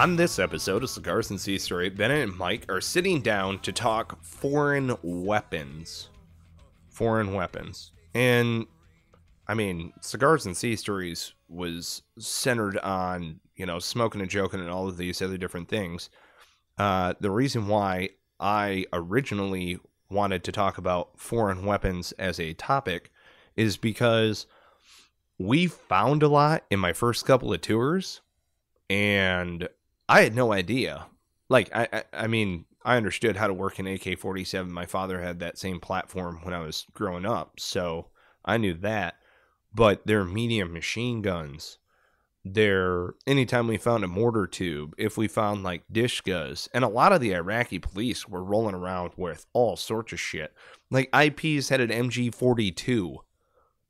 on this episode of Cigars and Sea Story, Bennett and Mike are sitting down to talk foreign weapons. Foreign weapons. And, I mean, Cigars and Sea Stories was centered on, you know, smoking and joking and all of these other different things. Uh, the reason why I originally wanted to talk about foreign weapons as a topic is because we found a lot in my first couple of tours and I had no idea. Like, I, I, I mean, I understood how to work an AK 47. My father had that same platform when I was growing up, so I knew that. But they're medium machine guns. They're anytime we found a mortar tube, if we found like dishkas, and a lot of the Iraqi police were rolling around with all sorts of shit. Like IPs had an MG 42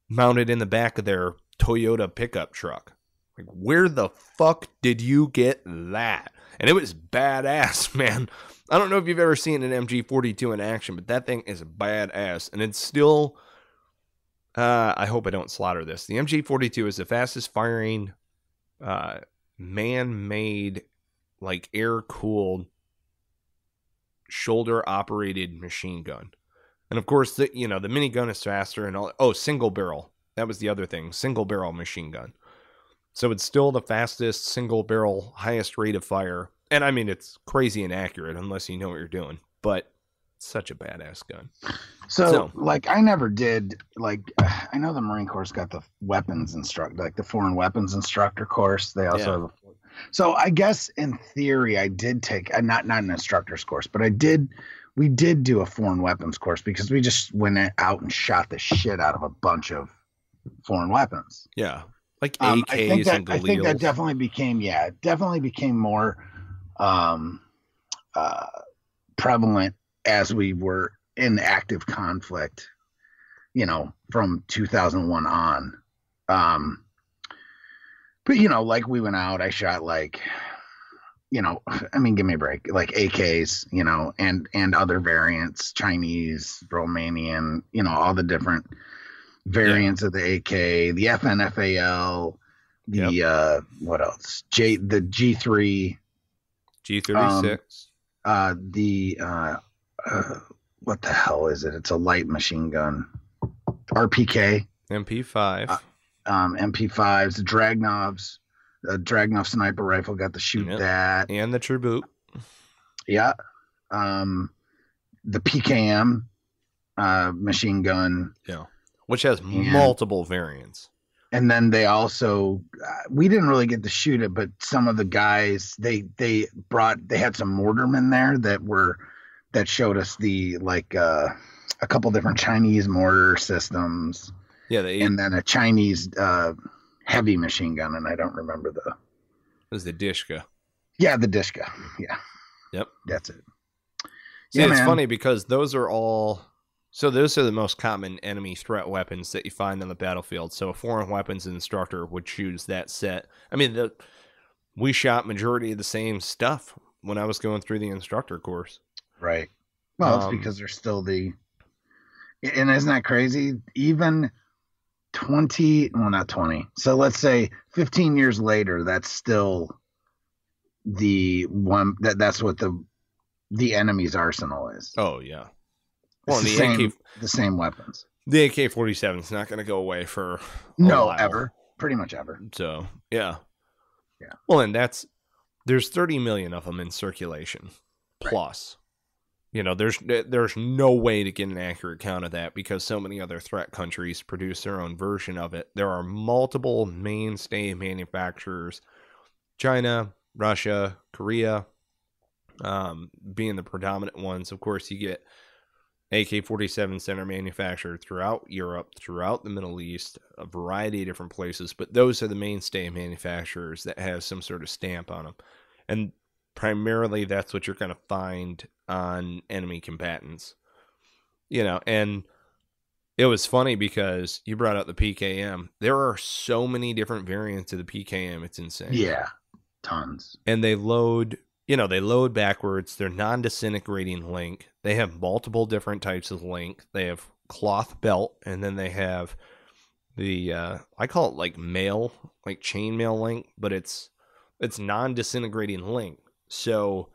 mounted in the back of their Toyota pickup truck. Like, where the fuck did you get that? And it was badass, man. I don't know if you've ever seen an MG 42 in action, but that thing is badass. And it's still. Uh, I hope I don't slaughter this. The MG 42 is the fastest firing uh, man made, like air cooled, shoulder operated machine gun. And of course, the you know the minigun is faster and all. Oh, single barrel. That was the other thing. Single barrel machine gun. So it's still the fastest single barrel, highest rate of fire. And I mean, it's crazy inaccurate unless you know what you're doing. But such a badass gun. So, So- like, I never did. Like, I know the Marine Corps got the weapons instructor, like the foreign weapons instructor course. They also Yeah. have. A, so, I guess in theory, I did take uh, not not an instructor's course, but I did. We did do a foreign weapons course because we just went out and shot the shit out of a bunch of foreign weapons. Yeah. Like Um, AKs I think that and I think that definitely became yeah, definitely became more um, uh, prevalent as we were in active conflict. You know, from 2001 on. Um, but you know, like we went out, I shot like, you know, I mean, give me a break, like AKs, you know, and and other variants, Chinese, Romanian, you know, all the different variants of the AK, the FNFAL, the uh what else? J the G3, G36. uh the uh, uh what the hell is it? It's a light machine gun. RPK, MP5. uh, um MP5s, the Dragnovs, the Dragnov sniper rifle got to shoot Yep. that. and the Tribute. Yeah. Um the PKM uh machine gun Yeah, Which has And- multiple variants. and then they also uh, we didn't really get to shoot it but some of the guys they they brought they had some mortarmen there that were that showed us the like uh a couple different chinese mortar systems Yeah, the and then a chinese uh heavy machine gun and i don't remember the It was the Dishka. yeah the dishka yeah Yep. that's it See, Yeah, it's man. funny because those are all. So those are the most common enemy threat weapons that you find on the battlefield. So a foreign weapons instructor would choose that set. I mean, the we shot majority of the same stuff when I was going through the instructor course. Right well it's Um, because they're still the and isn't that crazy even 20 well not 20 so let's say 15 years later that's still the one that that's what the the enemy's arsenal is Oh yeah. Well, and the, the same, AK the same weapons the AK forty seven is not going to go away for a no while. ever pretty much ever So yeah, Yeah. Well, and that's there's 30 million of them in circulation Right. plus. You know, there's there's no way to get an accurate count of that because so many other threat countries produce their own version of it. There are multiple mainstay manufacturers: China, Russia, Korea, um, being the predominant ones. Of course, you get AK 47 center manufactured throughout Europe, throughout the Middle East, a variety of different places, but those are the mainstay manufacturers that have some sort of stamp on them. And primarily that's what you're going to find on enemy combatants. You know, and It was funny because you brought up the PKM. There are so many different variants of the PKM. It's insane. Yeah, tons. And they load, you know, they load backwards. They're non disintegrating link. They have multiple different types of link. They have cloth belt, and then they have the uh I call it like mail, like chainmail link, but it's it's non disintegrating link. So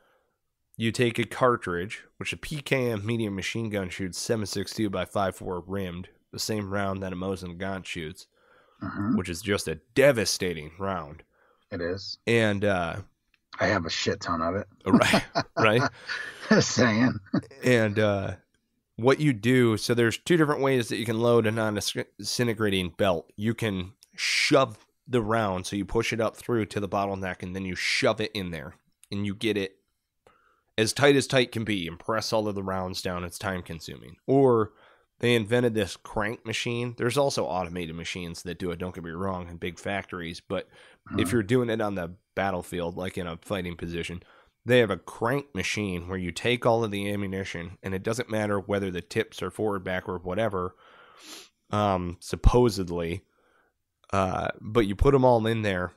you take a cartridge, which a PKM medium machine gun shoots 7.62 by 5.4 rimmed, the same round that a Mosin Nagant shoots, Mhm. which is just a devastating round. It is. And uh I have a shit ton of it. right, right. Just saying. And uh what you do, so there's two different ways that you can load a non-disintegrating belt. You can shove the round, so you push it up through to the bottleneck, and then you shove it in there, and you get it as tight as tight can be, and press all of the rounds down. It's time consuming. Or they invented this crank machine. There's also automated machines that do it. Don't get me wrong, in big factories, but if Mhm. you're doing it on the battlefield, like in a fighting position, they have a crank machine where you take all of the ammunition, and it doesn't matter whether the tips are forward, backward, whatever. Um, supposedly, uh, but you put them all in there.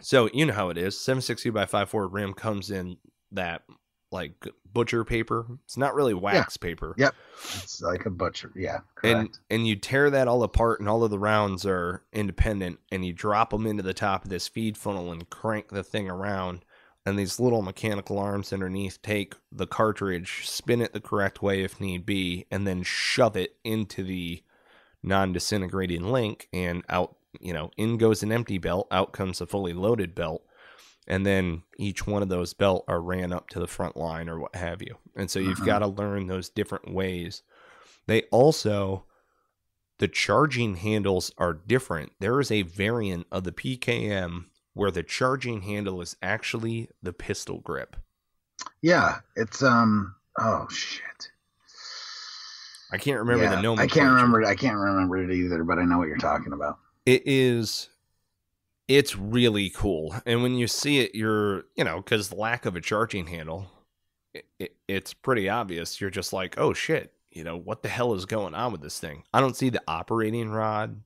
So you know how it is. 760 by 54 rim comes in that like butcher paper. It's not really wax paper Yep. It's like a butcher. Yeah. and and you tear that all apart and all of the rounds are independent and you drop them into the top of this feed funnel and crank the thing around and these little mechanical arms underneath take the cartridge spin it the correct way if need be and then shove it into the non-disintegrating link and out you know in goes an empty belt out comes a fully loaded belt and then each one of those belt are ran up to the front line or what have you and so you've Mhm. got to learn those different ways they also the charging handles are different. There is a variant of the PKM where the charging handle is actually the pistol grip. yeah. It's um. Oh shit. I can't remember Yeah, the I can't remember. I can't remember it either, but I know what you're talking about. It is it's really cool. And when you see it you're, you know, the lack of a charging handle, it, it, it's pretty obvious. You're just like, "Oh shit, you know, what the hell is going on with this thing?" I don't see the operating rod.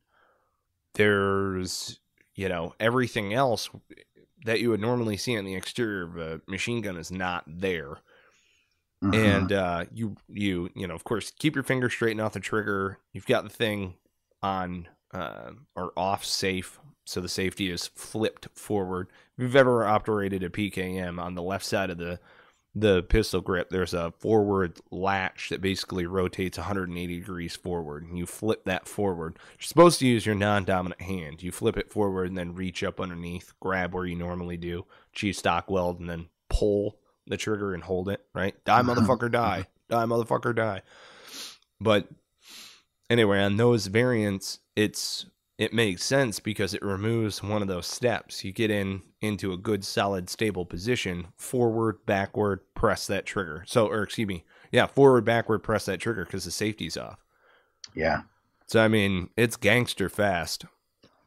There's, you know, everything else that you would normally see on the exterior of a machine gun is not there. Mhm. and uh, you you you know of course keep your finger straight off the trigger you've got the thing on uh, or off safe so the safety is flipped forward if you've ever operated a pkm on the left side of the the pistol grip there's a forward latch that basically rotates 180 degrees forward and you flip that forward you're supposed to use your non-dominant hand you flip it forward and then reach up underneath grab where you normally do cheese stock weld and then pull the trigger and hold it, right? Die, motherfucker, die. Die, motherfucker, die. But anyway, on those variants, it's it makes sense because it removes one of those steps. You get in into a good, solid, stable position, forward, backward, press that trigger. So, or excuse me, yeah, forward, backward, press that trigger because the safety's off. yeah. So I mean, it's gangster fast.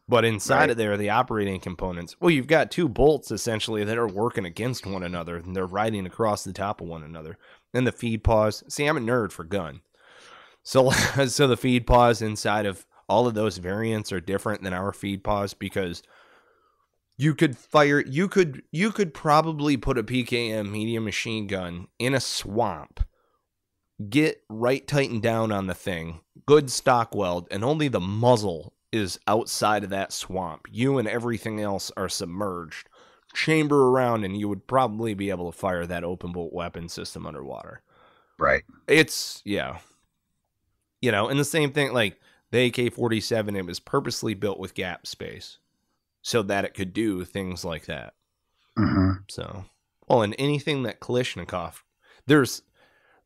But inside Right. of there, the operating components. Well, you've got two bolts essentially that are working against one another, and they're riding across the top of one another. And the feed pawls. See, I'm a nerd for gun, so so the feed pawls inside of all of those variants are different than our feed pawls because you could fire. You could you could probably put a PKM medium machine gun in a swamp get right tightened down on the thing, good stock weld, and only the muzzle is outside of that swamp. You and everything else are submerged. Chamber around, and you would probably be able to fire that open bolt weapon system underwater. Right. It's, yeah. You know, and the same thing, like the AK 47, it was purposely built with gap space so that it could do things like that. hmm So, well, and anything that Kalashnikov, there's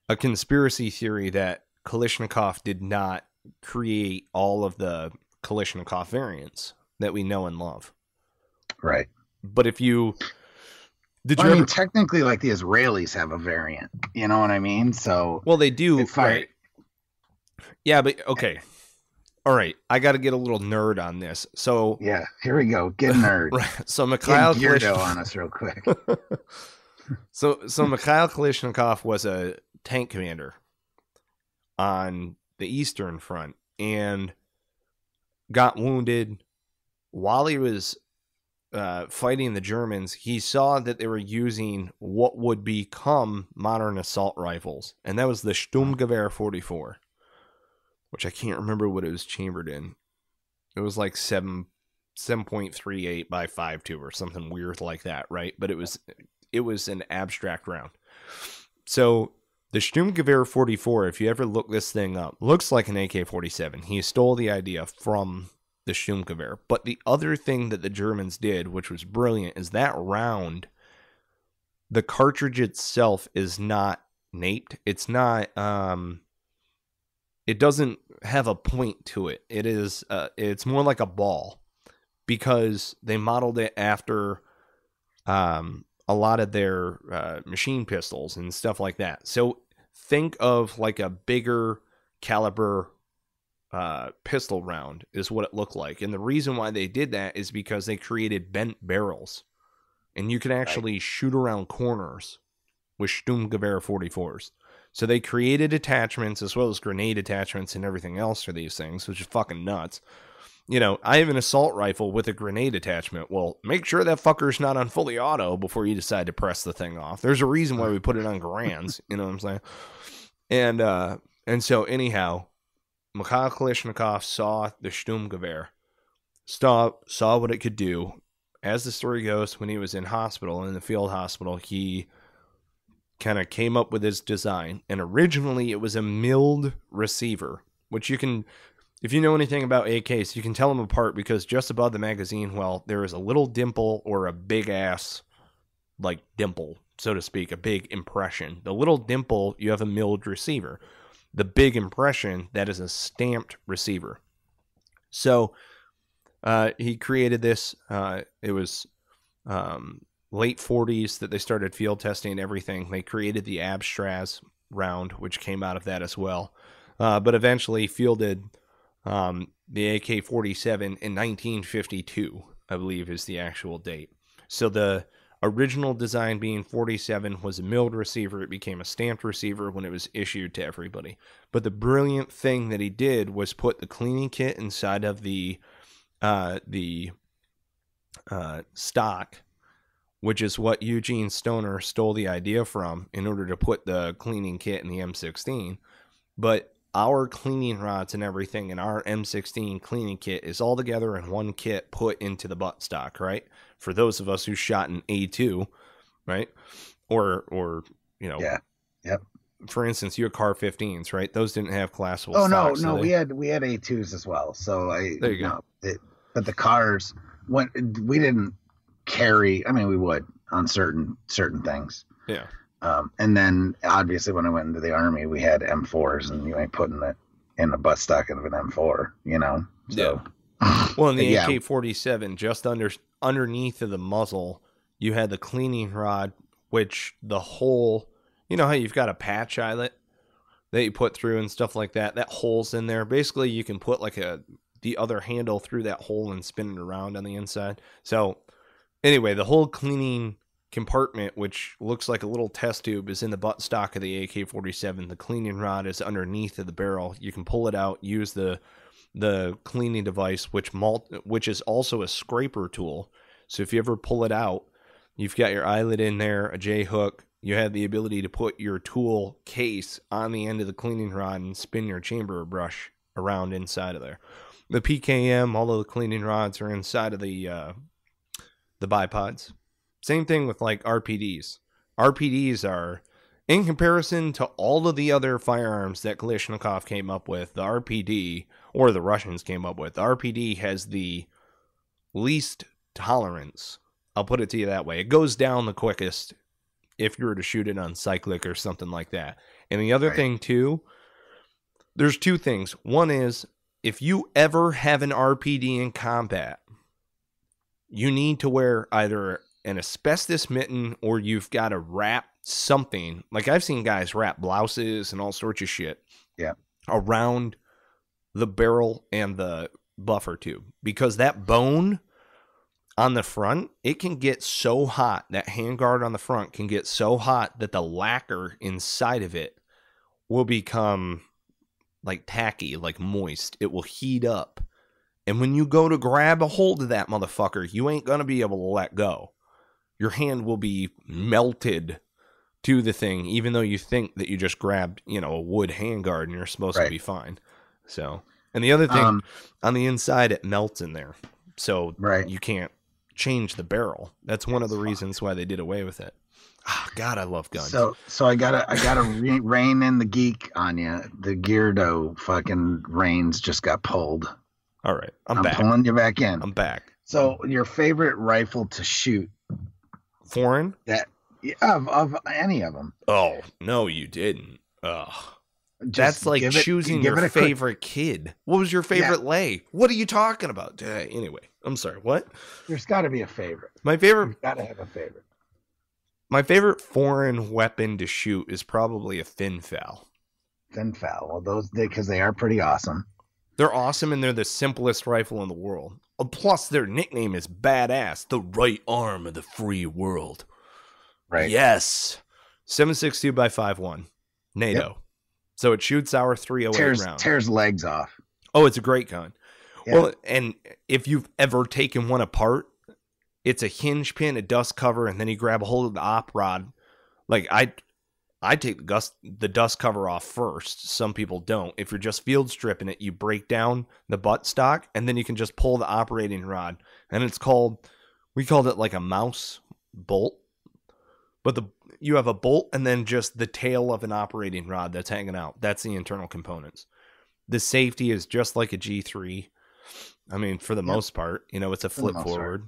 a conspiracy theory that Kalashnikov did not create all of the Kalashnikov variants that we know and love. Right. But if you did Well, you I mean, ever, technically, like the Israelis have a variant. You know what I mean? So well, they do. Fight. right. Yeah, but okay. All right, I got to get a little nerd on this. So, yeah, here we go. Get nerd. right, so Mikhail Get Kalashnikov, on us real quick. so so Mikhail Kalashnikov was a tank commander on the Eastern Front and got wounded while he was uh, fighting the Germans. He saw that they were using what would become modern assault rifles, and that was the Sturmgewehr 44, which I can't remember what it was chambered in. It was like seven. 7.38 by 5.2 or something weird like that, right? But it was it was an abstract round. So the Sturmgewehr 44, if you ever look this thing up, looks like an AK 47. He stole the idea from the Sturmgewehr. But the other thing that the Germans did, which was brilliant, is that round, the cartridge itself is not naped. It's not, um, it doesn't have a point to it. It is, uh, it's more like a ball because they modeled it after, um, a lot of their uh, machine pistols and stuff like that. So think of like a bigger caliber uh, pistol round is what it looked like. And the reason why they did that is because they created bent barrels, and you can actually right. shoot around corners with Sturmgewehr 44s. So they created attachments as well as grenade attachments and everything else for these things, which is fucking nuts you know, I have an assault rifle with a grenade attachment. Well, make sure that fucker's not on fully auto before you decide to press the thing off. There's a reason why we put it on Garands, you know what I'm saying? And uh and so anyhow, Mikhail Kalashnikov saw the Sturmgewehr, saw saw what it could do. As the story goes, when he was in hospital, in the field hospital, he kind of came up with his design. And originally it was a milled receiver, which you can if you know anything about AKs, you can tell them apart because just above the magazine well, there is a little dimple or a big ass, like dimple, so to speak, a big impression. The little dimple, you have a milled receiver. The big impression, that is a stamped receiver. So uh, he created this. Uh, it was um, late 40s that they started field testing everything. They created the Abstraz round, which came out of that as well. Uh, but eventually fielded um, the AK 47 in 1952, I believe, is the actual date. So the original design being 47 was a milled receiver. It became a stamped receiver when it was issued to everybody. But the brilliant thing that he did was put the cleaning kit inside of the uh, the uh, stock, which is what Eugene Stoner stole the idea from in order to put the cleaning kit in the M16. But our cleaning rods and everything in our M16 cleaning kit is all together in one kit put into the butt stock, right? For those of us who shot an A2, right? Or or you know, yeah, yep. For instance, your CAR 15s, right? Those didn't have collapsible. Oh no, no, they... we had we had A2s as well. So I there you go. It, but the cars, when we didn't carry, I mean, we would on certain certain things. Yeah. Um, and then obviously when I went into the army, we had M4s, and you ain't putting it in the butt stock of an M4, you know. So, yeah. Well, in the. AK-47, just under underneath of the muzzle, you had the cleaning rod, which the hole, you know how you've got a patch eyelet that you put through and stuff like that. That hole's in there. Basically, you can put like a the other handle through that hole and spin it around on the inside. So, anyway, the whole cleaning compartment, which looks like a little test tube, is in the butt stock of the AK 47. The cleaning rod is underneath of the barrel. You can pull it out, use the the cleaning device, which which is also a scraper tool. So if you ever pull it out, you've got your eyelet in there, a J hook. You have the ability to put your tool case on the end of the cleaning rod and spin your chamber brush around inside of there. The PKM, all of the cleaning rods are inside of the uh, the bipods. Same thing with like RPDs. RPDs are, in comparison to all of the other firearms that Kalashnikov came up with, the RPD, or the Russians came up with, the RPD has the least tolerance. I'll put it to you that way. It goes down the quickest if you were to shoot it on cyclic or something like that. And the other right. thing, too, there's two things. One is if you ever have an RPD in combat, you need to wear either an asbestos mitten or you've got to wrap something. Like I've seen guys wrap blouses and all sorts of shit. Yeah. Around the barrel and the buffer tube because that bone on the front, it can get so hot. That handguard on the front can get so hot that the lacquer inside of it will become like tacky, like moist. It will heat up. And when you go to grab a hold of that motherfucker, you ain't going to be able to let go. Your hand will be melted to the thing, even though you think that you just grabbed, you know, a wood handguard and you're supposed Right. to be fine. So, and the other thing Um, on the inside, it melts in there. So Right. you can't change the barrel. That's one of the reasons why they did away with it. Ah, God, I love guns. So so I gotta I gotta re- rein in the geek on you. The Geardo fucking reins just got pulled. All right, I'm, I'm, back. pulling you back in. I'm back. so your favorite rifle to shoot Foreign? that of of any of them? Oh no, you didn't. Ugh. Just That's like it- choosing your it a quick- favorite kid. What was your favorite lay? What are you talking about? Uh, anyway, I'm sorry. What? There's got to be a favorite. My favorite You've got to have a favorite. my favorite foreign weapon to shoot is probably a FN FAL. FN FAL. Well, those because they are pretty awesome. They're awesome and they're the simplest rifle in the world. Uh, Plus, their nickname is badass, the right arm of the free world. Right. Yes. 762 by 51. NATO. So it shoots our 308 Tears round. tears legs off. oh, it's a great gun. Yeah. Well, and if you've ever taken one apart, it's a hinge pin, a dust cover, and then you grab a hold of the op rod. Like I, I take the dust the dust cover off first. Some people don't. If you're just field stripping it, you break down the butt stock, and then you can just pull the operating rod. And it's called, we called it like a mouse bolt, but the you have a bolt and then just the tail of an operating rod that's hanging out. That's the internal components. The safety is just like a G3. I mean, for the Yep. most part, you know, it's a flip most part. forward.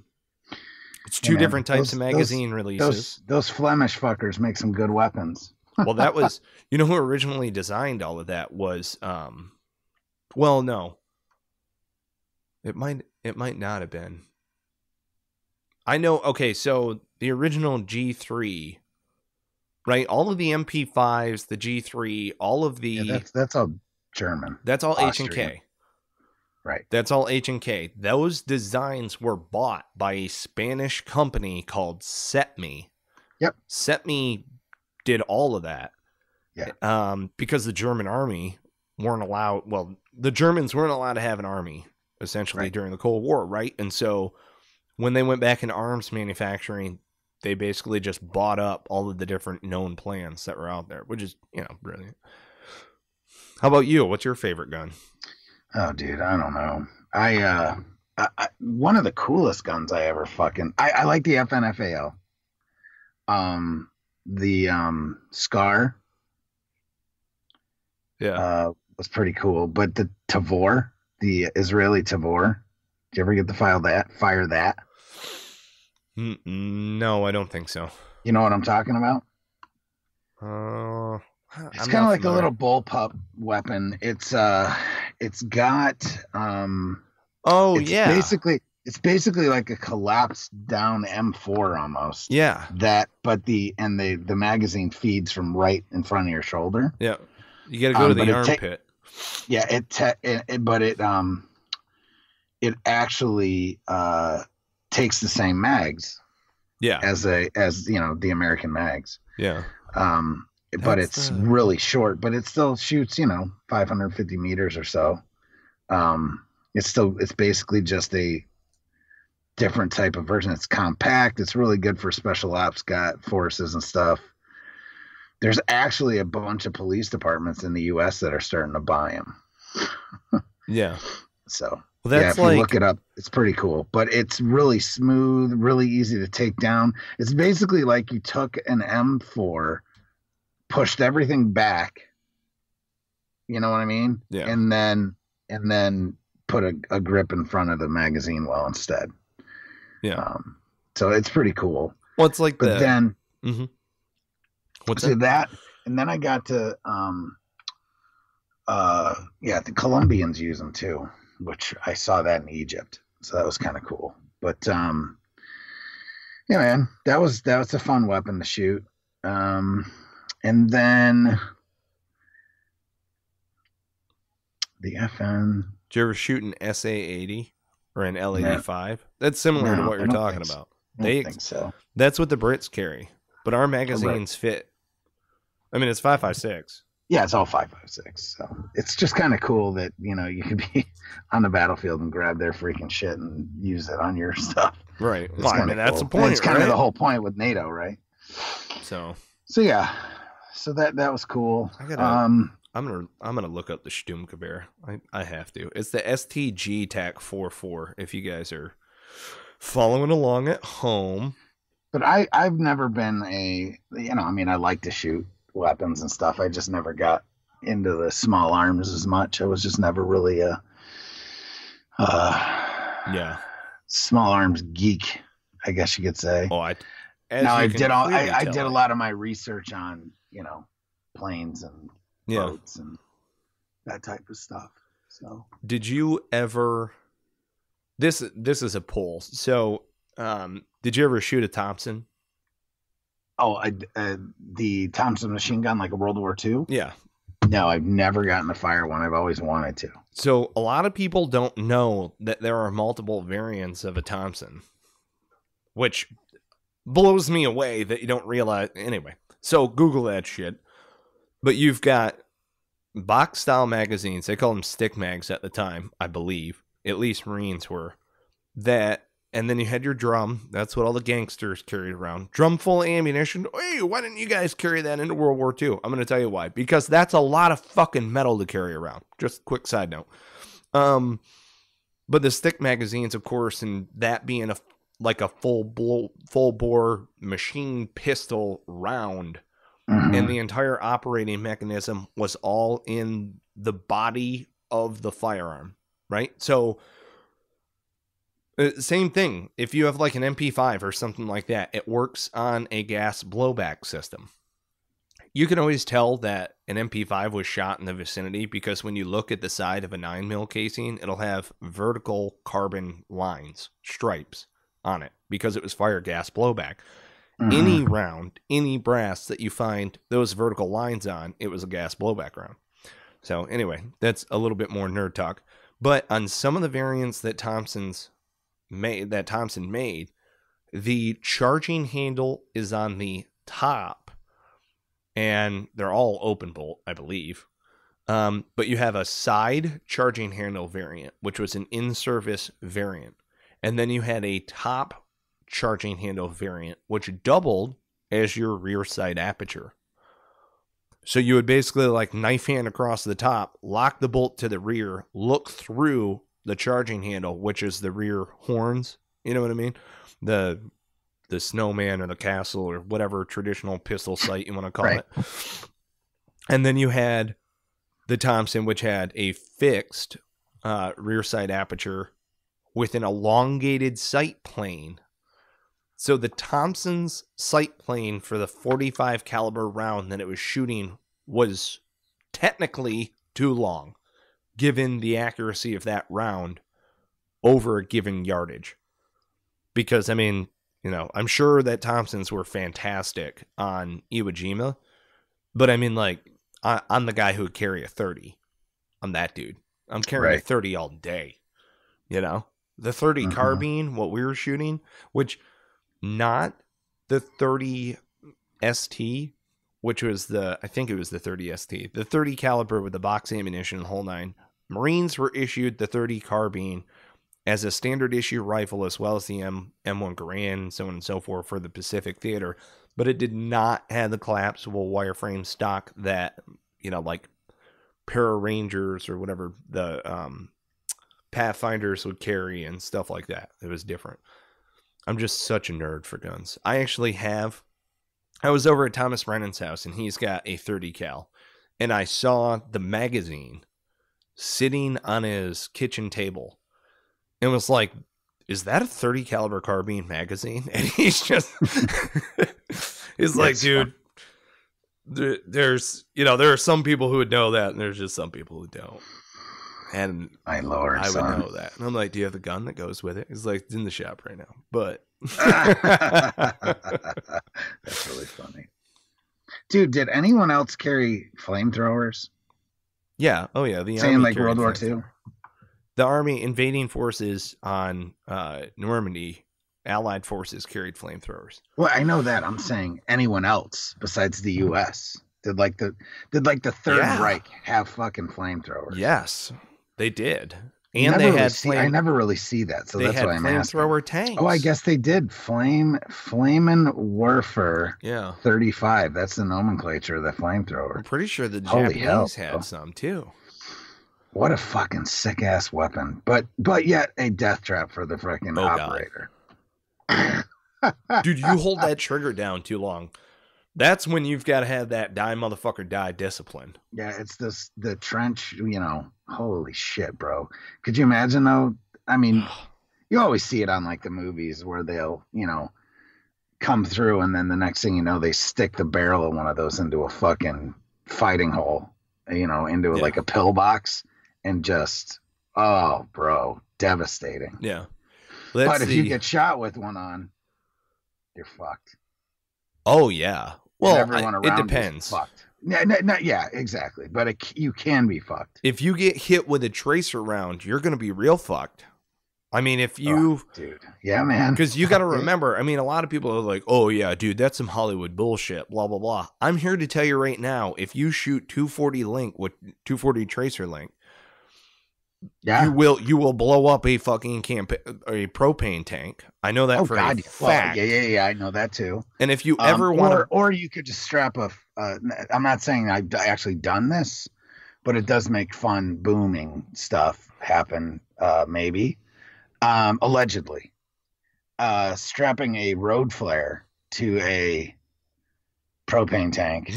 It's two man. different types Those- of those- magazine releases. Those those Flemish fuckers make some good weapons. Well, that was you know who originally designed all of that was um well, no. It might it might not have been. I know okay, so the original G3 right? All of the MP5s, the G3, all of the Yeah, that's that's all German. That's all H and K. Right. That's all H and K. Those designs were bought by a Spanish company called CETME. Yep. CETME did all of that. Yeah. Um, because the German army weren't allowed. Well, the Germans weren't allowed to have an army essentially Right. during the Cold War, right? And so when they went back into arms manufacturing, they basically just bought up all of the different known plans that were out there, which is you know brilliant. How about you? What's your favorite gun? Oh, dude, I don't know. I uh, I, I, one of the coolest guns I ever fucking. I, I like the FNFAL. Um, the um SCAR Yeah. uh was pretty cool, but the Tavor, the Israeli Tavor. Did you ever get to file that? Fire that? No, I don't think so. You know what I'm talking about? Uh, It's kind of like a little bullpup weapon. It's uh, it's got um, Oh it's yeah, basically it's basically like a collapsed down M4 almost. yeah, That, but the and the the magazine feeds from right in front of your shoulder. yeah. You got to go Um, to the armpit. Yeah, it, te- it, it but it um, it actually uh takes the same mags yeah, as a as you know the American mags. yeah, Um, but it's the- really short, but it still shoots, you know, 550 meters or so. Um, it's still, it's basically just a different type of version. It's compact. It's really good for special ops got forces and stuff. There's actually a bunch of police departments in the U.S. that are starting to buy them. yeah. So Well, yeah, that's if you like look it up, it's pretty cool. But it's really smooth, really easy to take down. It's basically like you took an M4, pushed everything back. You know what I mean? Yeah. And then and then put a, a grip in front of the magazine well instead. Yeah. Um, so it's pretty cool. Well, it's like But the then Mhm. What's so that? that and then I got to um uh yeah, the Colombians use them too, which I saw that in Egypt. So that was kind of cool. But um yeah, man, that was that was a fun weapon to shoot. Um and then the FN Did you ever shoot an SA eighty or an L eighty five? That's similar to what you're talking so. about. They think so. That's what the Brits carry, but our magazines fit. I mean, it's five five six. Yeah, it's all five five six. So it's just kind of cool that you know you could be on the battlefield and grab their freaking shit and use it on your stuff. Right. It's Well, I mean, that's the point. It's kind right? of the whole point with NATO, right? So So yeah, so that that was cool. I gotta- Um, I'm gonna I'm gonna look up the Sturmgewehr. I I have to. It's the STG TAC 44. If you guys are following along at home, but I I've never been a you know I mean I like to shoot weapons and stuff. I just never got into the small arms as much. I was just never really a uh yeah. small arms geek, I guess you could say. Oh, I. now I did all I, I did a lot of my research on you know planes and Yeah. boats and that type of stuff. So Did you ever? This this is a poll. So, um, did you ever shoot a Thompson? oh, I, uh, the Thompson machine gun like a World War II. Yeah. No, I've never gotten to fire one. I've always wanted to. So a lot of people don't know that there are multiple variants of a Thompson, which blows me away that you don't realize. Anyway, so Google that shit. But you've got box style magazines. They call them stick mags at the time, I believe. At least Marines were. That and then you had your drum. That's what all the gangsters carried around. Drum full of ammunition. Hey, why didn't you guys carry that into World War II? I'm going to tell you why. Because that's a lot of fucking metal to carry around. Just quick side note. Um, but the stick magazines, of course, and that being a like a full full bore machine pistol round, Mhm. and the entire operating mechanism was all in the body of the firearm, right? So, uh, same thing. If you have like an MP5 or something like that, it works on a gas blowback system. You can always tell that an MP5 was shot in the vicinity because when you look at the side of a 9 mil casing, it'll have vertical carbon lines, stripes on it because it was fire gas blowback Mhm. any round, any brass that you find those vertical lines on, it was a gas blowback round. So anyway, that's a little bit more nerd talk. But on some of the variants that Thompson's made, that Thompson made, the charging handle is on the top, and they're all open bolt, I believe. Um, but you have a side charging handle variant, which was an in-service variant, and then you had a top charging handle variant, which doubled as your rear sight aperture. So you would basically like knife hand across the top, lock the bolt to the rear, look through the charging handle, which is the rear horns. You know what I mean? The the snowman or the castle or whatever traditional pistol sight you want to call Right. it. And then you had the Thompson, which had a fixed uh, rear sight aperture with an elongated sight plane. So the Thompson's sight plane for the 45 caliber round that it was shooting was technically too long, given the accuracy of that round over a given yardage. Because I mean, you know, I'm sure that Thompsons were fantastic on Iwo Jima, but I mean, like, I, I'm the guy who would carry a 30. I'm that dude. I'm carrying a Right. 30 all day. You know, the 30 Mhm. carbine, what we were shooting, which not the 30 ST, which was the I think it was the 30 ST, the 30 caliber with the box ammunition and whole nine. Marines were issued the 30 carbine as a standard issue rifle as well as the M M1 Garand, so on and so forth for the Pacific Theater, but it did not have the collapsible wireframe stock that you know like Para Rangers or whatever the um, Pathfinders would carry and stuff like that. It was different. I'm just such a nerd for guns. I actually have. I was over at Thomas Brennan's house and he's got a 30 cal, and I saw the magazine sitting on his kitchen table, and was like, "Is that a 30 caliber carbine magazine?" And he's just, he's like, "Dude." there- There's, you know, there are some people who would know that, and there's just some people who don't. And My lord, I would son. know that. And I'm like, do you have the gun that goes with it? He's like, it's in the shop right now. But That's really funny. Dude, did anyone else carry flamethrowers? yeah, oh yeah, the Same like World War. II? The army invading forces on uh, Normandy, Allied forces carried flamethrowers. Well, I know that. I'm saying anyone else besides the U.S. Did like the did like the Third Yeah. Reich have fucking flamethrowers? Yes, they did, and they really had see- I never really see that, so that's why I'm asking. flamethrower tanks. Oh, I guess they did. Flame Flammenwerfer Yeah, 35. That's the nomenclature of the flamethrower. I'm pretty sure the Holy Japanese hell, had bro. some too. What a fucking sick ass weapon. But but yet a death trap for the freaking Oh, operator. Dude, you hold that trigger down too long. That's when you've got to have that die motherfucker die discipline. Yeah, it's this the trench, you know. Holy shit, bro. Could you imagine though? I mean, you always see it on like the movies where they'll, you know, come through and then the next thing you know, they stick the barrel of one of those into a fucking fighting hole, you know, into Yeah. like a pillbox and just oh, bro, devastating. Yeah. That's but if the, you get shot with one on, you're fucked. oh yeah. Well, everyone I- around it depends. Fucked. No, no, no, yeah, exactly. But it, you can be fucked. If you get hit with a tracer round, you're gonna be real fucked. I mean, if you dude. Yeah, man. because you got to remember. I mean, a lot of people are like, "Oh yeah, dude, that's some Hollywood bullshit." Blah blah blah. I'm here to tell you right now, if you shoot 240 link with 240 tracer link, Yeah. you will you will blow up a fucking camp a propane tank. I know that oh for God. a Well, fact. yeah, yeah, yeah. I know that too. And if you Um, ever want or, to, or you could just strap a. Uh, I'm not saying I've actually done this, but it does make fun booming stuff happen. Uh, maybe, um, allegedly, uh, strapping a road flare to a propane tank,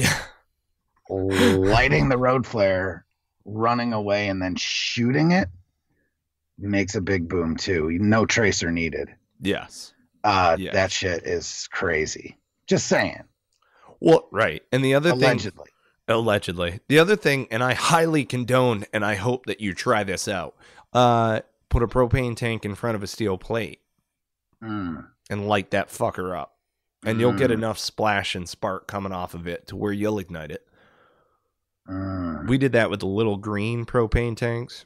lighting the road flare, running away, and then shooting it makes a big boom too. No tracer needed. yes, Uh, Yes. That shit is crazy. Just saying. well, right. And the other thing, Allegedly. allegedly, the other thing, and I highly condone, and I hope that you try this out. Uh, put a propane tank in front of a steel plate Mm. and light that fucker up, and you'll get Mm. enough splash and spark coming off of it to where you'll ignite it. Mm. We did that with the little green propane tanks,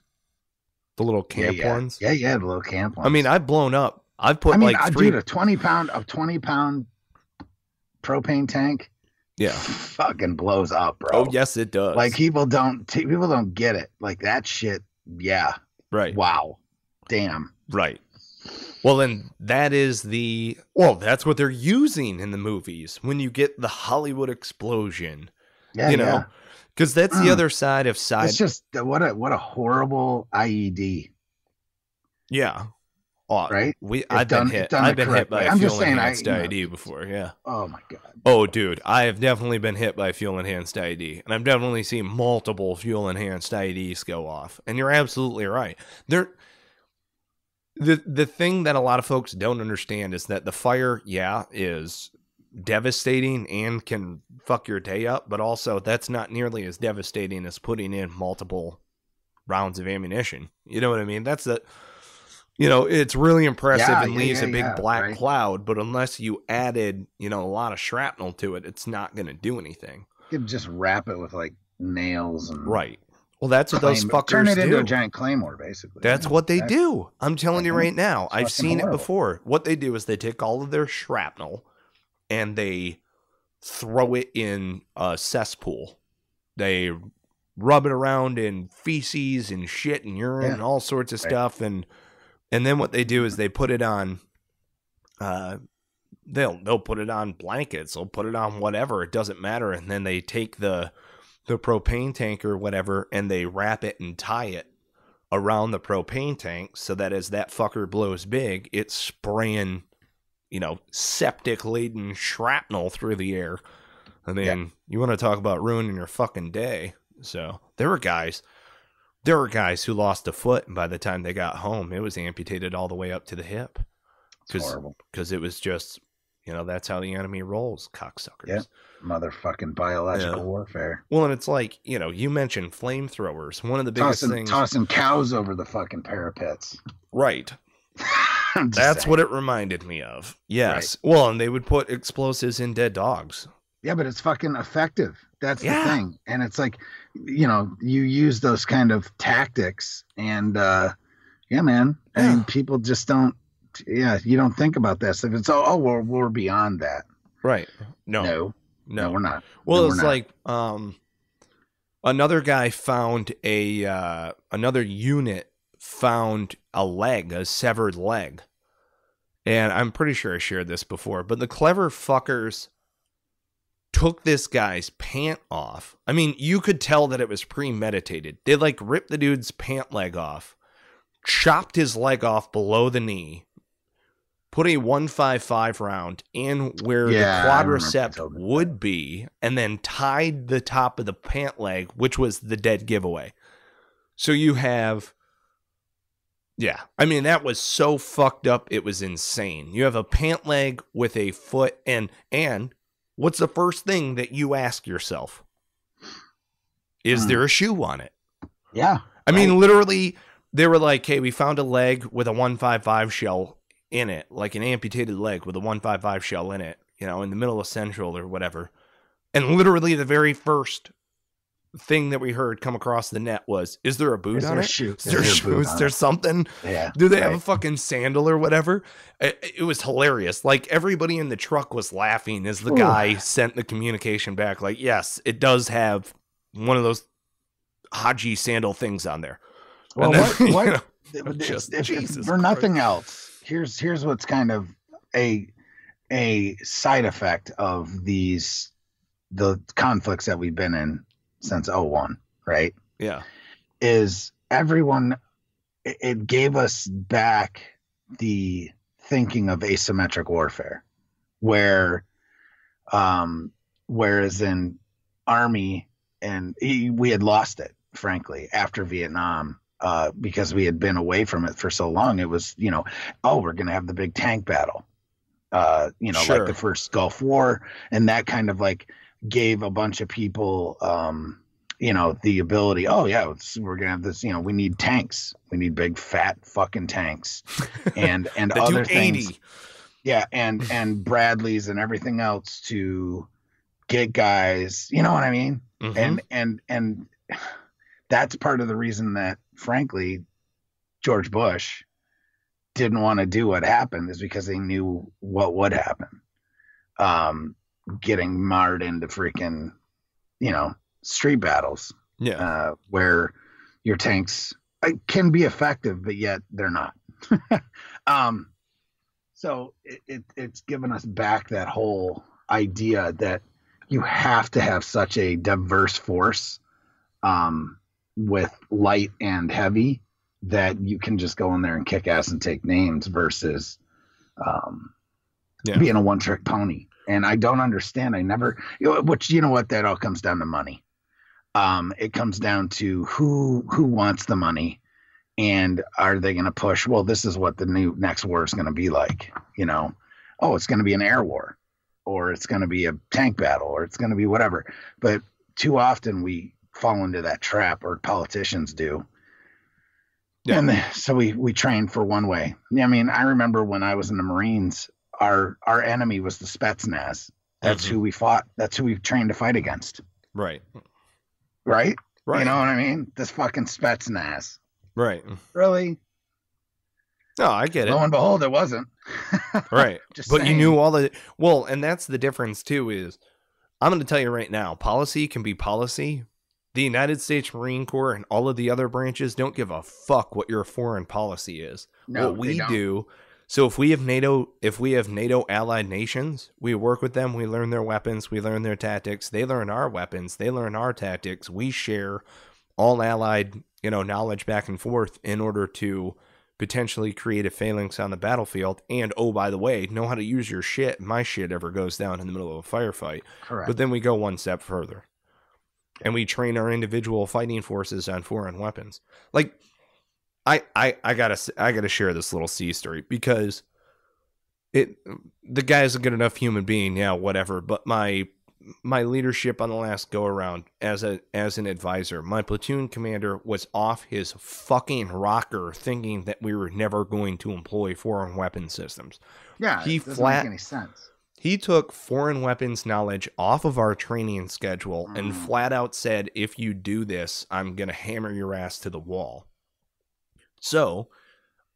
the little camp yeah, yeah. ones. Yeah, yeah, the little camp ones. I mean, I've blown up. I've put I mean, like three. dude, a twenty pound, a twenty pound propane tank, yeah. fucking blows up, bro. Oh yes, it does. Like people don't, t- people don't get it. Like that shit. Yeah. right. Wow. Damn. Right. Well, then that is the well. That's what they're using in the movies when you get the Hollywood explosion. Yeah. you know, yeah. Because that's the Mm. other side of side. It's just what a what a horrible IED, yeah. Oh, right? We I've done- been hit. done I've been hit by way. a I'm fuel saying, I- enhanced know- IED before. Yeah. Oh my god. Oh, dude, I have definitely been hit by fuel enhanced IED, and I've definitely seen multiple fuel enhanced IEDs go off. And you're absolutely right. There, the the thing that a lot of folks don't understand is that the fire, yeah, is devastating and can fuck your day up, but also that's not nearly as devastating as putting in multiple rounds of ammunition. You know what I mean? That's the you know, it's really impressive Yeah, and yeah, leaves yeah, a big black right. cloud, but unless you added, you know, a lot of shrapnel to it, it's not going to do anything. You could just wrap it with like nails and Right. Well, that's what those fuckers turn it do. into a giant claymore, basically. That's what they exactly. do. I'm telling you right now. I've seen it before. What they do is they take all of their shrapnel and they throw it in a cesspool. They rub it around in feces and shit and urine Yeah. and all sorts of Right. stuff and and then what they do is they put it on uh they'll they'll put it on blankets, they'll put it on whatever, it doesn't matter and then they take the the propane tank or whatever and they wrap it and tie it around the propane tank so that as that fucker blows big, it's spraying, you know, septic laden shrapnel through the air. I mean, you want to talk about ruining your fucking day. So there were guys, there were guys who lost a foot, and by the time they got home, it was amputated all the way up to the hip because because it was just, you know, that's how the enemy rolls, cocksuckers. Yeah. Motherfucking biological Yeah. warfare. Well, and it's like you know, you mentioned flamethrowers. One of the biggest Tossing, things, tossing cows over the fucking parapets. right? I'm just That's saying. what it reminded me of. Yes. Well, and they would put explosives in dead dogs. Yeah, but it's fucking effective. That's Yeah. the thing. And it's like, you know, you use those kind of tactics, and uh yeah, man. I Yeah. mean, people just don't. Yeah, you don't think about this. If it's oh, oh, we're we're beyond that. Right. No. No, No, No. we're not. Well, No, it's like um, another guy found a uh, another unit found a leg, a severed leg, and I'm pretty sure I shared this before. But the clever fuckers took this guy's pant off. I mean, you could tell that it was premeditated. They like ripped the dude's pant leg off, chopped his leg off below the knee. Put a 155 round in where Yeah, the quadricep would be, and then tied the top of the pant leg, which was the dead giveaway. So you have, yeah, I mean that was so fucked up, it was insane. You have a pant leg with a foot, and and what's the first thing that you ask yourself? Is Hmm. there a shoe on it? yeah. I mean, literally, they were like, "Hey, we found a leg with a 155 shell in it, like an amputated leg with a 155 shell in it, you know, in the middle of Central or whatever." And literally, the very first thing that we heard come across the net was, "Is there a boot Is on there it? shoe? Is there Is there a boot Is there something? Yeah. Do they have a fucking sandal or whatever?" It, it was hilarious. Like everybody in the truck was laughing as the Ooh. guy sent the communication back. Like, yes, it does have one of those Haji sandal things on there. Well, then, what, you know, just- if- if for nothing else, here's here's what's kind of a a side effect of these the conflicts that we've been in since 01, right? yeah, Is everyone it, gave us back the thinking of asymmetric warfare where um whereas in army and he, we had lost it frankly after vietnam uh because we had been away from it for so long it was you know oh we're gonna have the big tank battle uh you know Sure. like the first gulf war and that kind of like gave a bunch of people um you know the ability oh yeah it's, we're gonna have this you know we need tanks. We need big fat fucking tanks. And and other things yeah and and bradleys and everything else to get guys you know what i mean? Mhm. and and and that's part of the reason that frankly george bush didn't want to do what happened is because they knew what would happen. Um getting marred into freaking you know street battles yeah, uh, where your tanks uh, can be effective, but yet they're not. um, so it, it, it's given us back that whole idea that you have to have such a diverse force um, with light and heavy that you can just go in there and kick ass and take names versus um, Yeah. being a one trick pony. And I don't understand. I never, which you know what, that all comes down to money. Um, it comes down to who who wants the money and are they going to push well this is what the new next war is going to be like you know? Oh it's going to be an air war or it's going to be a tank battle or it's going to be whatever. But too often we fall into that trap or politicians do. Yeah. and so we we train for one way. I mean i remember when i was in the marines our our enemy was the spetsnaz that's Mhm. who we fought that's who we trained to fight against right, right right, you know what I mean? This fucking Spetsnaz. right. Really? No, I get it. Lo and behold, it wasn't. right Just but you knew all the well and that's the difference too is i'm going to tell you right now policy can be policy the united states marine corps and all of the other branches don't give a fuck what your foreign policy is No, what they we don't. do so if we have nato if we have nato allied nations we work with them we learn their weapons we learn their tactics they learn our weapons they learn our tactics we share all allied you know knowledge back and forth in order to potentially create a phalanx on the battlefield. And oh by the way know how to use your shit. My shit ever goes down in the middle of a firefight. Correct. but then we go one step further. And we train our individual fighting forces on foreign weapons. Like i i i gotta i gotta share this little sea story because it the guy's a good enough human being yeah whatever but my my leadership on the last go around as a as an advisor my platoon commander was off his fucking rocker thinking that we were never going to employ foreign weapon systems yeah, he doesn't flat- make any sense. he took foreign weapons knowledge off of our training schedule and Mm. flat out said, if you do this, I'm going to hammer your ass to the wall. So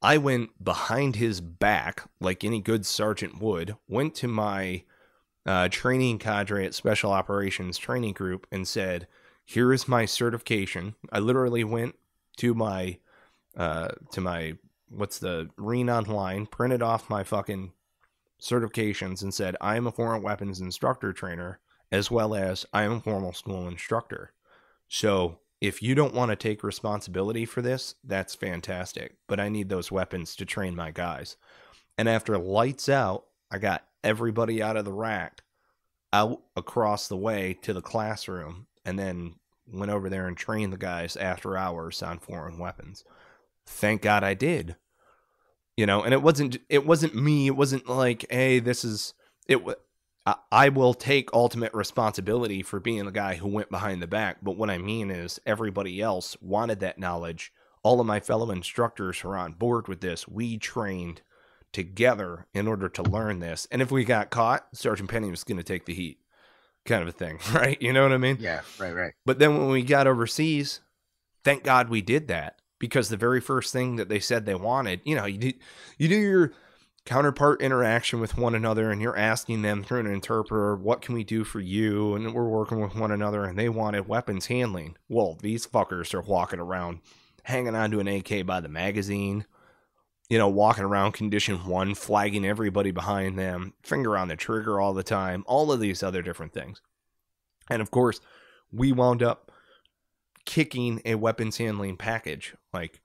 I went behind his back, like any good sergeant would, went to my uh, training cadre at Special Operations Training Group and said, "Here is my certification." I literally went to my uh, to my what's the Marine Online, printed off my fucking certifications, and said, "I am a foreign weapons instructor trainer, as well as I am a formal school instructor." So if you don't want to take responsibility for this, that's fantastic. But I need those weapons to train my guys. And after lights out, I got everybody out of the rack out across the way to the classroom and then went over there and trained the guys after hours on foreign weapons. Thank God I did. You know, and it wasn't it wasn't me. It wasn't like, hey, this is it. I will take ultimate responsibility for being the guy who went behind the back. But what I mean is, everybody else wanted that knowledge. All of my fellow instructors were on board with this. We trained together in order to learn this. And if we got caught, Sergeant Penny was going to take the heat, kind of a thing, right? You know what I mean? Yeah, right, right. But then when we got overseas, thank God we did that because the very first thing that they said they wanted, you know, you do, you do your counterpart interaction with one another and you're asking them through an interpreter what can we do for you? And we're working with one another and they wanted weapons handling. Well these fuckers are walking around hanging onto an ak by the magazine you know walking around condition one flagging everybody behind them finger on the trigger all the time all of these other different things. And of course we wound up kicking a weapons handling package like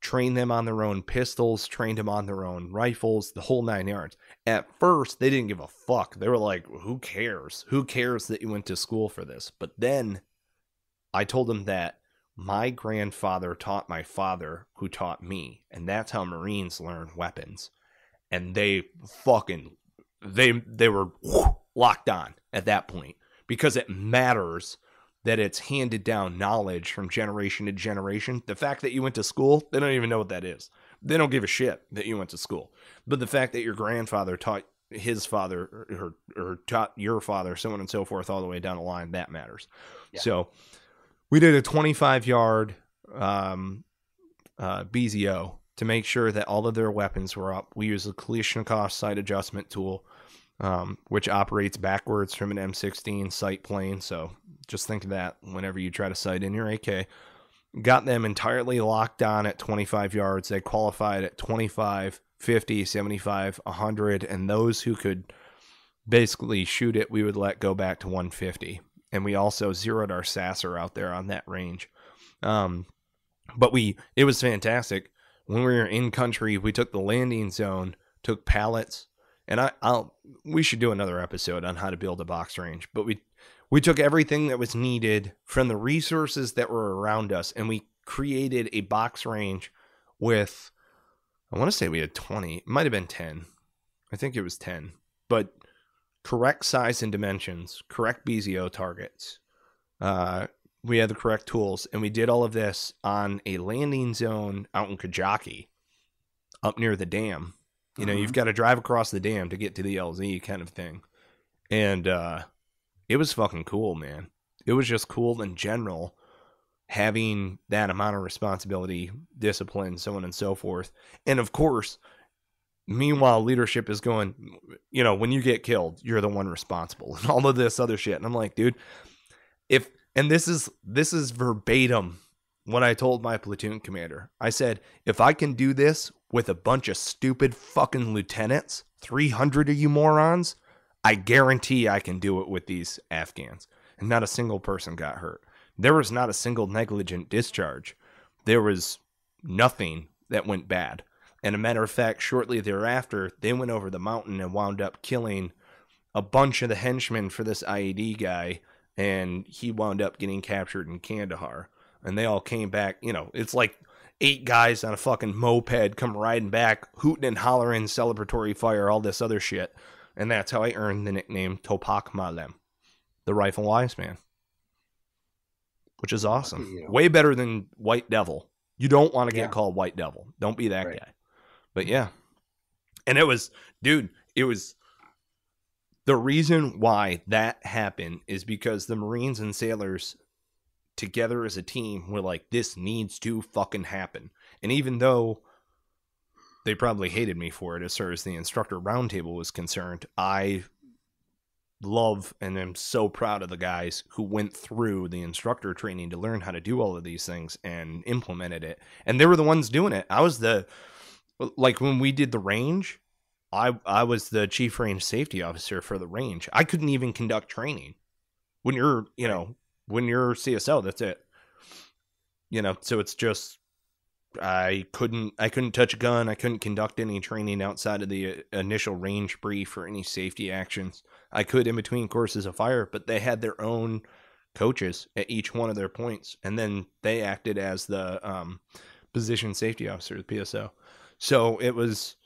trained them on their own pistols, trained them on their own rifles, the whole nine yards. At first, they didn't give a fuck. They were like, who cares? Who cares that you went to school for this? But then I told them that my grandfather taught my father, who taught me. And that's how Marines learn weapons. And they fucking, they, they were locked on at that point because it matters that it's handed down knowledge from generation to generation. The fact that you went to school, they don't even know what that is. They don't give a shit that you went to school. But the fact that your grandfather taught his father or, or taught your father, so on and so forth, all the way down the line, that matters. Yeah. So we did a 25 yard um, uh, BZO to make sure that all of their weapons were up. We used a Kalashnikov sight adjustment tool, um, which operates backwards from an M16 sight plane. So just think of that whenever you try to sight in your AK. Got them entirely locked on at 25 yards. They qualified at 25, 50, 75, 100, and those who could basically shoot it, we would let go back to 150. And we also zeroed our SASR out there on that range. Um, but we, it was fantastic. When we were in country, we took the landing zone, took pallets, and I, I'll, we should do another episode on how to build a box range. But we we took everything that was needed from the resources that were around us and we created a box range with I want to say we had 20. It might have been 10. I think it was 10. But correct size and dimensions, correct BZO targets. Uh, we had the correct tools, and we did all of this on a landing zone out in Kajaki, up near the dam. You know, uh-huh. you've got to drive across the dam to get to the LZ kind of thing. And uh, it was fucking cool, man. It was just cool in general having that amount of responsibility, discipline, so on and so forth. And of course, meanwhile, leadership is going, you know, when you get killed, you're the one responsible and all of this other shit. And I'm like, dude, if, and this is, this is verbatim what I told my platoon commander. I said, if I can do this with a bunch of stupid fucking lieutenants, 300 of you morons, I guarantee I can do it with these Afghans. And not a single person got hurt. There was not a single negligent discharge. There was nothing that went bad. And a matter of fact, shortly thereafter, they went over the mountain and wound up killing a bunch of the henchmen for this IED guy. And he wound up getting captured in Kandahar. And they all came back. You know, it's like eight guys on a fucking moped come riding back, hooting and hollering, celebratory fire, all this other shit and that's how I earned the nickname Topak Malem, the Rifle Wise Man, which is awesome. Way better than White Devil. You don't want to get yeah. called White Devil. Don't be that right. guy. But yeah, and it was, dude, it was. The reason why that happened is because the Marines and sailors together as a team were like, this needs to fucking happen. And even though they probably hated me for it as far as the instructor roundtable was concerned. I love and am so proud of the guys who went through the instructor training to learn how to do all of these things and implemented it. And they were the ones doing it. I was the like when we did the range, I I was the chief range safety officer for the range. I couldn't even conduct training. When you're, you know, when you're CSO, that's it. You know, so it's just I couldn't I couldn't touch a gun. I couldn't conduct any training outside of the uh, initial range brief or any safety actions. I could in between courses of fire, but they had their own coaches at each one of their points, and then they acted as the um, position safety officer, the PSO. So it was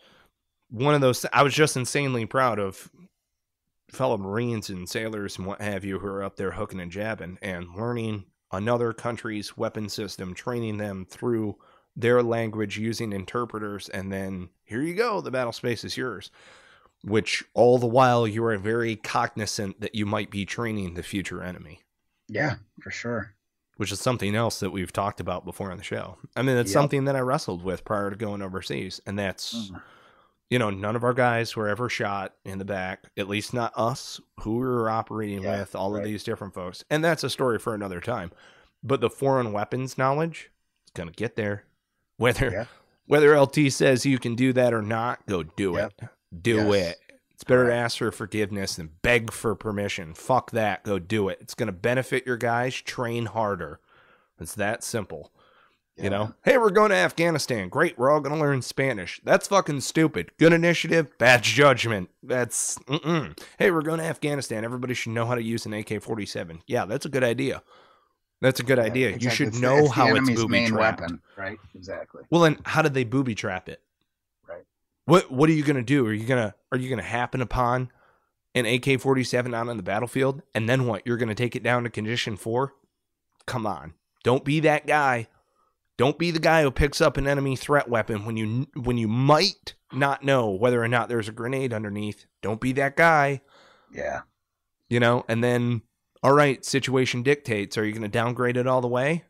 one of those. I was just insanely proud of fellow Marines and sailors and what have you who are up there hooking and jabbing and learning another country's weapon system, training them through their language using interpreters, and then here you go, the battle space is yours. Which all the while you are very cognizant that you might be training the future enemy. Yeah, for sure. Which is something else that we've talked about before on the show. I mean, it's yep. something that I wrestled with prior to going overseas, and that's. Mm you know, none of our guys were ever shot in the back, at least not us who we were operating yeah, with, all right. of these different folks. And that's a story for another time. But the foreign weapons knowledge, it's going to get there. Whether yeah. whether LT says you can do that or not, go do yep. it. Do yes. it. It's better to ask for forgiveness than beg for permission. Fuck that. Go do it. It's going to benefit your guys. Train harder. It's that simple. Yeah. You know, hey, we're going to Afghanistan. Great, we're all going to learn Spanish. That's fucking stupid. Good initiative, bad judgment. That's, mm-mm. hey, we're going to Afghanistan. Everybody should know how to use an AK 47. Yeah, that's a good idea. That's a good yeah, idea. Exactly. You should it's, know it's how it's booby main trapped. Weapon, right? Exactly. Well, then how did they booby trap it? Right. What What are you gonna do? Are you gonna Are you gonna happen upon an AK forty seven out on the battlefield, and then what? You're gonna take it down to condition four? Come on, don't be that guy. Don't be the guy who picks up an enemy threat weapon when you when you might not know whether or not there's a grenade underneath. Don't be that guy. Yeah. You know, and then all right, situation dictates. Are you going to downgrade it all the way?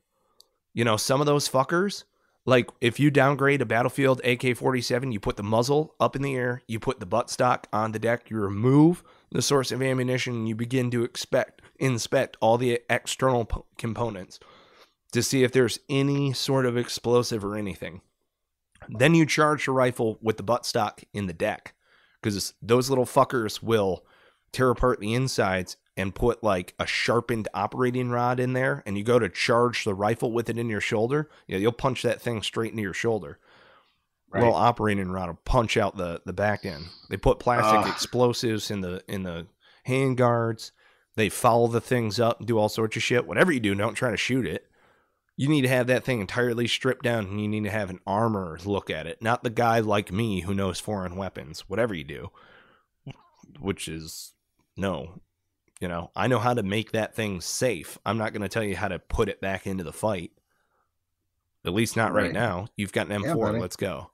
You know, some of those fuckers, like if you downgrade a Battlefield AK 47, you put the muzzle up in the air, you put the buttstock on the deck, you remove the source of ammunition, and you begin to expect, inspect all the external po- components to see if there's any sort of explosive or anything. Then you charge the rifle with the buttstock in the deck because those little fuckers will tear apart the insides and put like a sharpened operating rod in there and you go to charge the rifle with it in your shoulder, you know, you'll punch that thing straight into your shoulder. Right. Little operating rod will punch out the the back end. They put plastic explosives in the in the hand guards. They follow the things up and do all sorts of shit. Whatever you do, don't try to shoot it. You need to have that thing entirely stripped down and you need to have an armor look at it, not the guy like me who knows foreign weapons, whatever you do. Which is no, you know, I know how to make that thing safe. I'm not going to tell you how to put it back into the fight. At least not right, right now. You've got an M4. Yeah, let's go.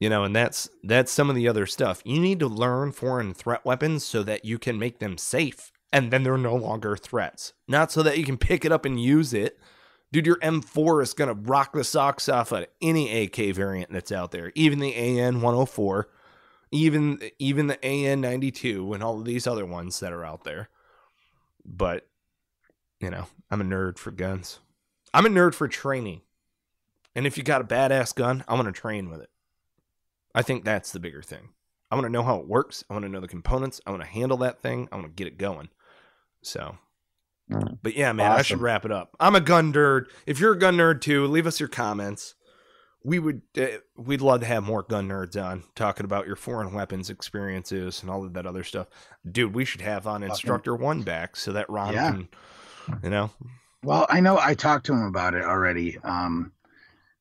You know, and that's that's some of the other stuff. You need to learn foreign threat weapons so that you can make them safe, and then they're no longer threats. Not so that you can pick it up and use it. Dude, your M4 is gonna rock the socks off of any AK variant that's out there, even the AN 104, even even the AN 92, and all of these other ones that are out there but you know, I'm a nerd for guns. I'm a nerd for training. And if you got a badass gun, I want to train with it. I think that's the bigger thing. I want to know how it works. I want to know the components. I want to handle that thing. I want to get it going. So, but yeah, man, awesome. I should wrap it up. I'm a gun nerd. If you're a gun nerd too, leave us your comments we would uh, we'd love to have more gun nerds on talking about your foreign weapons experiences and all of that other stuff. Dude we should have on instructor one back so that ron yeah. can you know? Well i know i talked to him about it already um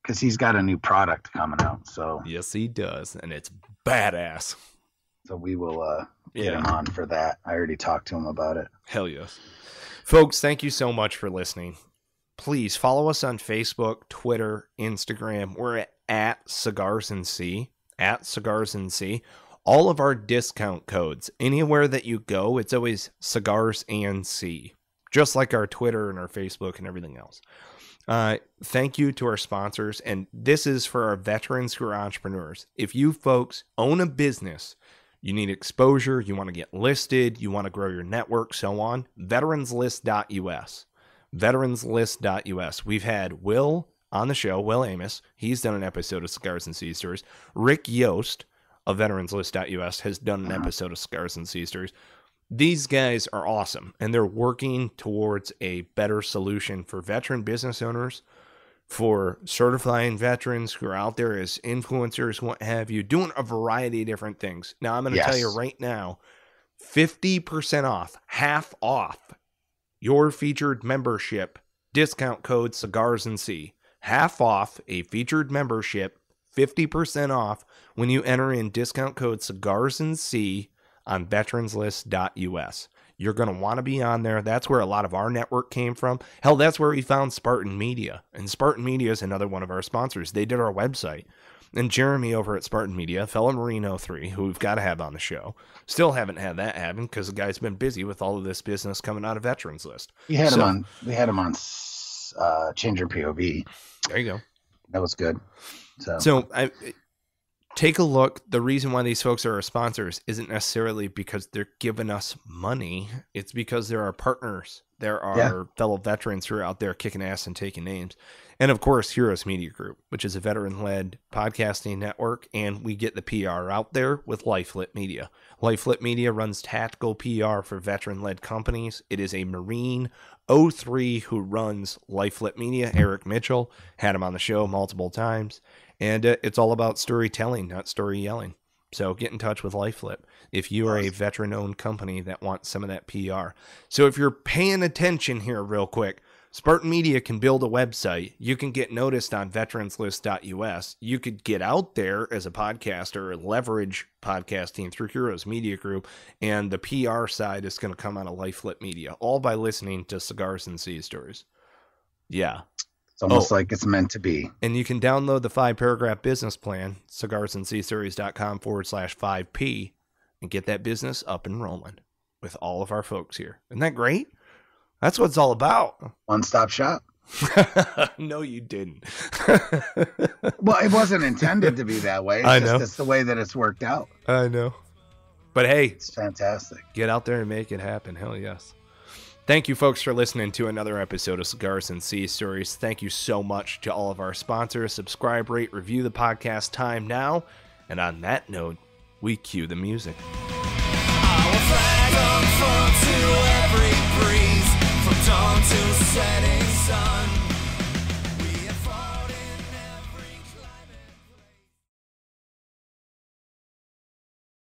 because he's got a new product coming out so yes he does and it's badass. So we will uh get yeah. him on for that. I already talked to him about it. Hell yes. Folks thank you so much for listening please follow us on Facebook, Twitter, Instagram. We're at, Cigars and Sea, at Cigars and Sea. All of our discount codes, anywhere that you go, it's always Cigars and Sea, just like our Twitter and our Facebook and everything else. Uh, thank you to our sponsors. And this is for our veterans who are entrepreneurs. If you folks own a business, you need exposure, you want to get listed, you want to grow your network, so on. Veteranslist.us. Veteranslist.us. We've had Will on the show, Will Amos. He's done an episode of Cigars and Sea Stories. Rick Yost of Veteranslist.us has done an uh-huh. episode of Cigars and Sea Stories. These guys are awesome, and they're working towards a better solution for veteran business owners, for certifying veterans who are out there as influencers, what have you, doing a variety of different things. Now, I'm going to tell you right now 50% off, half off your featured membership discount code cigars and sea. Half off a featured membership 50% off when you enter in discount code cigars and sea on veteranslist.us you're going to want to be on there. That's where a lot of our network came from. Hell that's where we found spartan media. And spartan media is another one of our sponsors. They did our website and Jeremy over at Spartan Media, fellow Marine 03, who we've got to have on the show, still haven't had that happen because the guy's been busy with all of this business coming out of Veterans List. We had So- him on. We had him on. Uh, Change your POV. There you go. That was good. So, So I take a look. The reason why these folks are our sponsors isn't necessarily because they're giving us money. It's because they're our partners. There are Yeah. fellow veterans who are out there kicking ass and taking names. And of course, Heroes Media Group, which is a veteran led podcasting network. And we get the PR out there with LifeLit Media. LifeLit Media runs tactical PR for veteran led companies. It is a Marine 03 who runs LifeLit Media, Eric Mitchell. Had him on the show multiple times. And uh, it's all about storytelling, not story yelling. So get in touch with LifeFlip if you are a veteran owned company that wants some of that PR. So if you're paying attention here, real quick, Spartan Media can build a website. You can get noticed on veteranslist.us. You could get out there as a podcaster, leverage podcasting through Heroes Media Group, and the PR side is going to come out of LifeFlip Media, all by listening to Cigars and Sea Stories. Yeah, it's almost oh. like it's meant to be. and you can download the five paragraph business plan, cigarsandseastories.com forward slash 5P, and get that business up and rolling with all of our folks here. Isn't that great? That's what it's all about. One stop shop. no, you didn't. Well, it wasn't intended to be that way. It's I just, know. It's the way that it's worked out. I know. But hey, It's fantastic. get out there and make it happen. Hell yes. Thank you, folks, for listening to another episode of Cigars and Sea Stories. Thank you so much to all of our sponsors. Subscribe, rate, review the podcast time now. And on that note, we cue the music.